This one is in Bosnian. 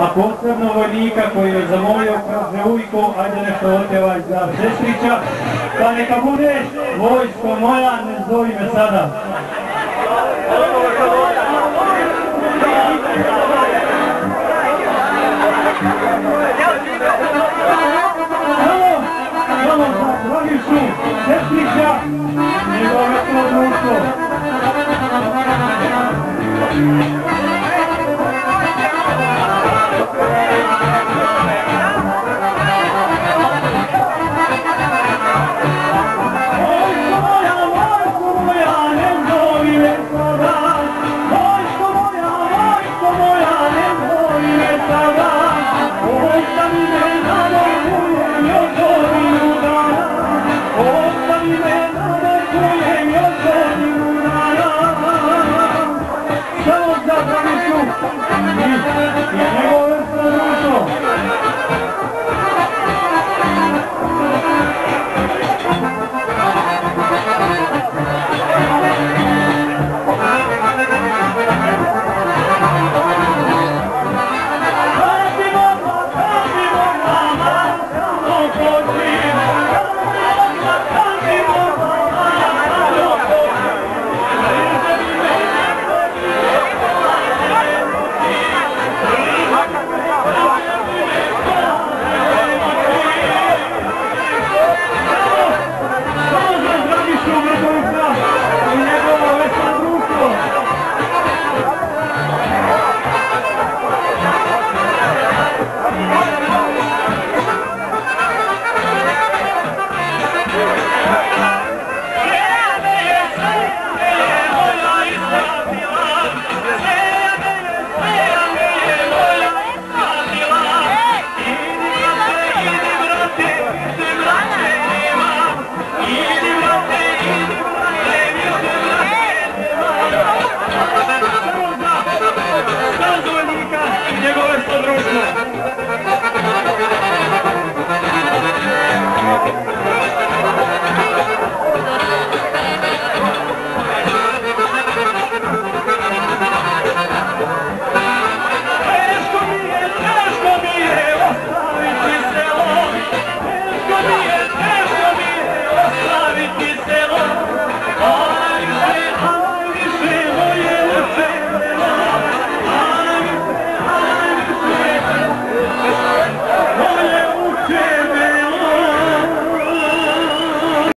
a posebno vojnika koji je zamolio kaže uviko, ajde nešto oteva iz da pa neka bude vojsko moja, ne zove me sada.